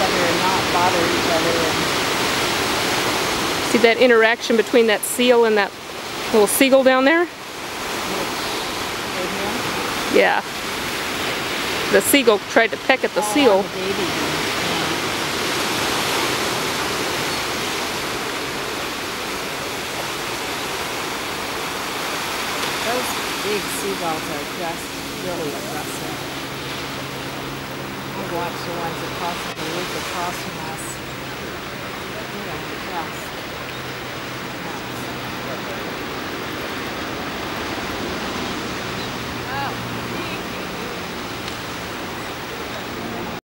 other and not bother each other. See that interaction between that seal and that little seagull down there? right Yeah. The seagull tried to peck at the oh, seal. Oh, the. Those big seagulls are just really aggressive. Watch the ones that cross the loop across from